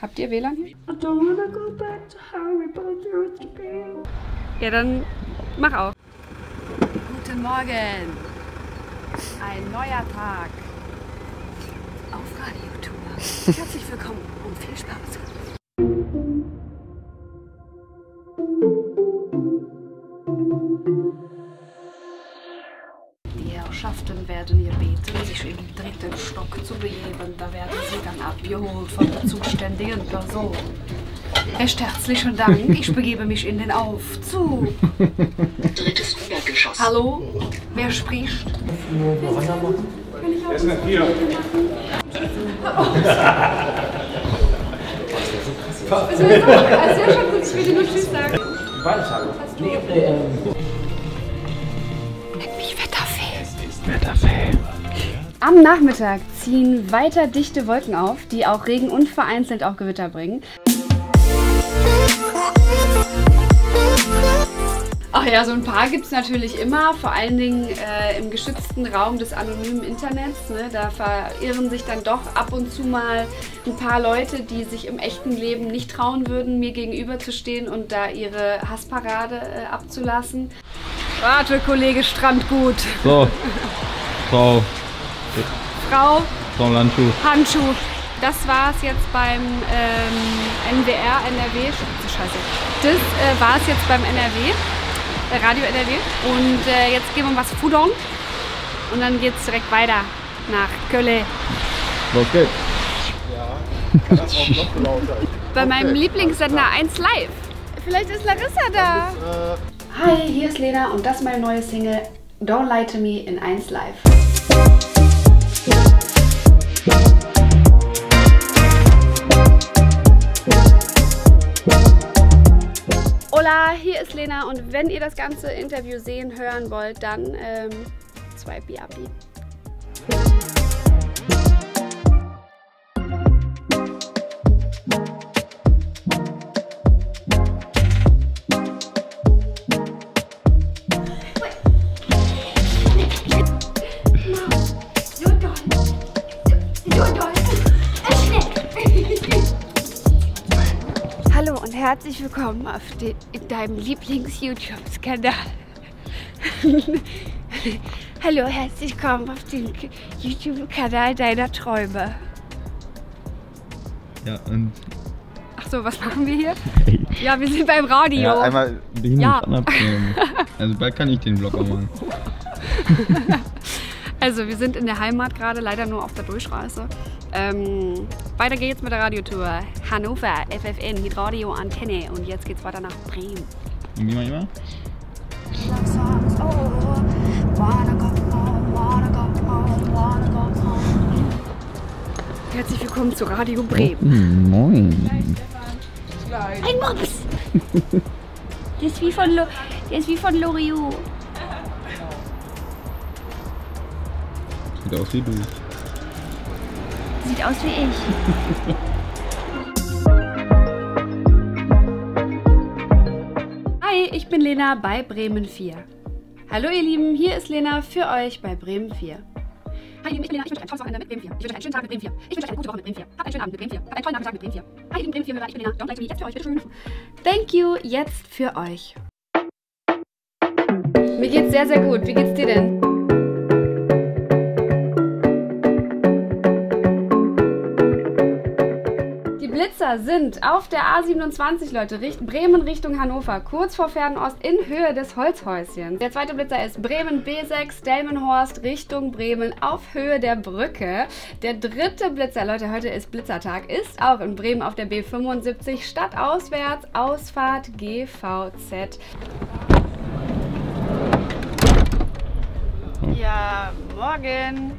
Habt ihr WLAN hier? Ja, dann mach auf. Guten Morgen. Ein neuer Tag. Auf Radiotour. Herzlich willkommen und viel Spaß. Im dritten Stock zu begeben. Da werden sie dann abgeholt von der zuständigen Person. Recht herzlichen Dank. Ich begebe mich in den Aufzug. Drittes Obergeschoss. Hallo? Wer spricht? Er ist nicht hier. Also, ja schon gut, ich will dir nur Tschüss sagen. Nennt Am Nachmittag ziehen weiter dichte Wolken auf, die auch Regen und vereinzelt auch Gewitter bringen. Ach ja, so ein paar gibt es natürlich immer, vor allen Dingen äh, im geschützten Raum des anonymen Internets. Ne? Da verirren sich dann doch ab und zu mal ein paar Leute, die sich im echten Leben nicht trauen würden, mir gegenüberzustehen und da ihre Hassparade äh, abzulassen. Warte, Kollege Strandgut. So, Frau, Frau Frau Landschuh. Handschuh. Das war's jetzt beim ähm, NWR, NRW. Scheiße. Das äh, war es jetzt beim NRW, äh, Radio NRW. Und äh, jetzt gehen wir was futtern. Und dann geht's direkt weiter nach Köln. Los geht's. Bei meinem Lieblingssender 1 Live. Vielleicht ist Larissa da. Hi, hier ist Lena und das ist meine neue Single Don't Lie to Me in 1 Live. Hola, hier ist Lena und wenn ihr das ganze Interview sehen, hören wollt, dann ähm, swipe up. Hallo und herzlich willkommen auf de in deinem Lieblings-YouTube-Kanal. Hallo, herzlich willkommen auf dem YouTube-Kanal deiner Träume. Ja, und Ach so, was machen wir hier? Ja, wir sind beim Radio. ja, einmal behindert Ja. abnehmen. Also bald kann ich den Vlog auch machen. Also, wir sind in der Heimat gerade, leider nur auf der Durchreise. Ähm, weiter geht's mit der Radiotour. Hannover, FFN, Hitradio Antenne. Und jetzt geht's weiter nach Bremen. Und wie mal immer? Herzlich willkommen zu Radio Bremen. Hm, moin. Ein Mops! Der ist wie von, Lo ist wie von Loriot. Sieht aus wie du. Sieht aus wie ich. Hi, ich bin Lena bei Bremen 4. Hallo ihr Lieben, hier ist Lena für euch bei Bremen 4. Hi, ihr Lieben, ich bin Lena. Ich wünsche euch ein tolles Wochenende mit Bremen 4. Ich wünsche euch einen schönen Tag mit Bremen 4. Ich wünsche euch eine gute Woche mit Bremen 4. Habt einen schönen Abend mit Bremen 4. Habt einen tollen Nachmittag mit Bremen 4. Hi, ihr lieben Bremen 4 Hörer. Ich bin Lena. Don't like me. Jetzt für euch. Bitteschön. Thank you. Jetzt für euch. Mir geht's sehr, sehr gut. Wie geht's dir denn? Blitzer sind auf der A27, Leute, Richt Bremen Richtung Hannover, kurz vor Fernost in Höhe des Holzhäuschens. Der zweite Blitzer ist Bremen B6, Delmenhorst Richtung Bremen auf Höhe der Brücke. Der dritte Blitzer, Leute, heute ist Blitzertag, ist auch in Bremen auf der B75, stadtauswärts, Ausfahrt GVZ. Ja, morgen.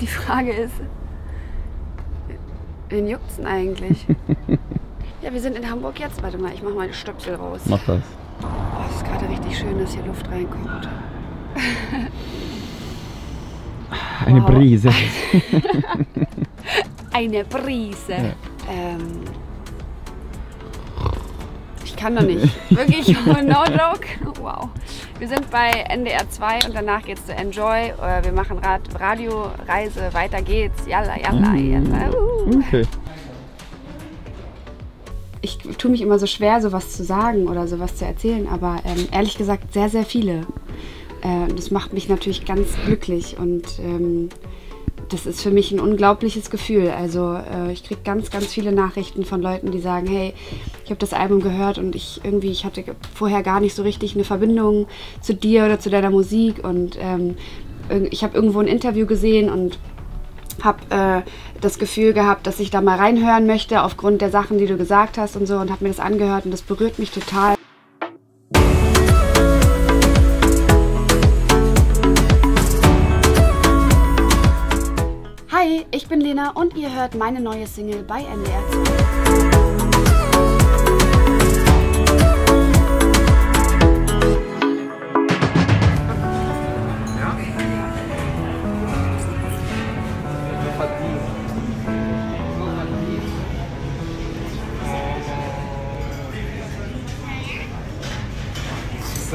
Die Frage ist, wen juckt's denn eigentlich? ja, wir sind in Hamburg jetzt. Warte mal, ich mach mal die Stöpsel raus. Mach das. Oh, es ist gerade richtig schön, dass hier Luft reinkommt. Eine Wow. Brise. Eine Prise. Ähm, ich kann doch nicht. Wirklich, no joke. Wow. Wir sind bei NDR 2 und danach geht's zu Enjoy. Äh, Wir machen Rad Radioreise. Weiter geht's. Yalla, yalla, yalla. Uh. Okay. Ich tue mich immer so schwer, sowas zu sagen oder sowas zu erzählen, aber ähm, ehrlich gesagt sehr, sehr viele. Äh, das macht mich natürlich ganz glücklich und ähm, das ist für mich ein unglaubliches Gefühl. Also äh, ich kriege ganz, ganz viele Nachrichten von Leuten, die sagen, hey, ich habe das Album gehört und ich irgendwie, ich hatte vorher gar nicht so richtig eine Verbindung zu dir oder zu deiner Musik und ähm, ich habe irgendwo ein Interview gesehen und habe äh, das Gefühl gehabt, dass ich da mal reinhören möchte aufgrund der Sachen, die du gesagt hast und so und habe mir das angehört und das berührt mich total. Hi, ich bin Lena und ihr hört meine neue Single bei NDR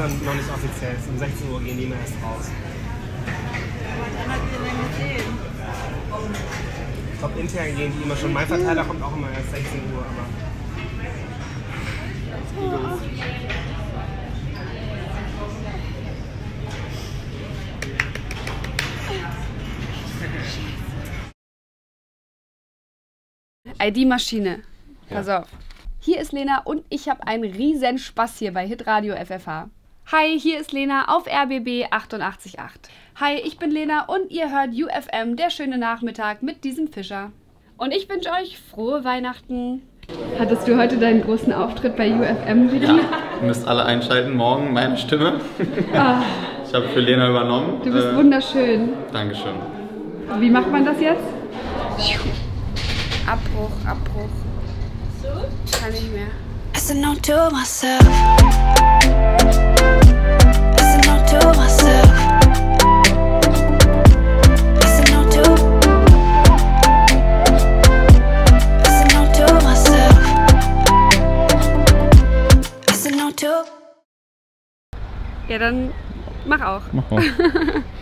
dann noch nicht offiziell. Um 16 Uhr gehen die immer erst raus. Ich glaube, intern gehen die immer schon. Mein Verteiler kommt auch immer erst 16 Uhr, aber. ID-Maschine. Pass auf. Hier ist Lena und ich habe einen riesen Spaß hier bei Hitradio FFH. Hi, hier ist Lena auf RBB 88.8. Hi, ich bin Lena und ihr hört UFM, der schöne Nachmittag mit diesem Fischer. Und ich wünsche euch frohe Weihnachten. Hattest du heute deinen großen Auftritt bei UFM wieder? Ja, ihr müsst alle einschalten. Morgen meine Stimme. Ah, Ich habe für Lena übernommen. du bist Äh, wunderschön. Dankeschön. Wie macht man das jetzt? Abbruch, Abbruch. So? Kann nicht mehr. I said no to myself. Ja, dann mach auch. Mach auch.